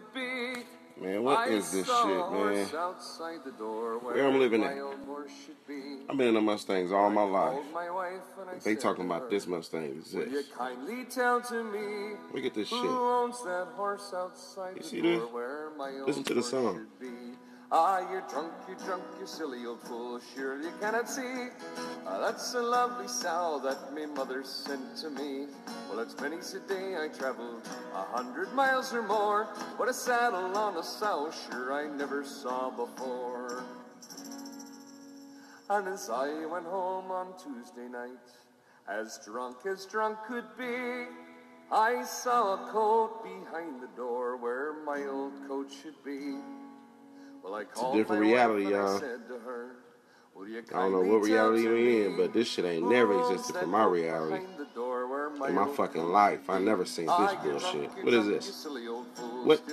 could be. Man, what is this shit, man? outside the door Where I'm living at. old horse should be. I've been in the Mustangs all my life. my They talking about this Mustang is Will you this. kindly tell to me Look at this who shit. owns that horse outside You see this? where Listen to the song. Ah, you're drunk, you're drunk, you silly old fool. Sure you cannot see. Ah, that's a lovely sow that me mother sent to me. Well, it's many a day I traveled a hundred miles or more, but a saddle on a sow sure I never saw before. And as I went home on Tuesday night, as drunk as drunk could be, I saw a coat behind the door where my old coat should be. Well, a different reality, y'all. said to her, Will you I don't know what reality we in, but this shit ain't never existed for my reality. behind the door where In my fucking life, I never seen this bullshit. What is this? silly old fool. What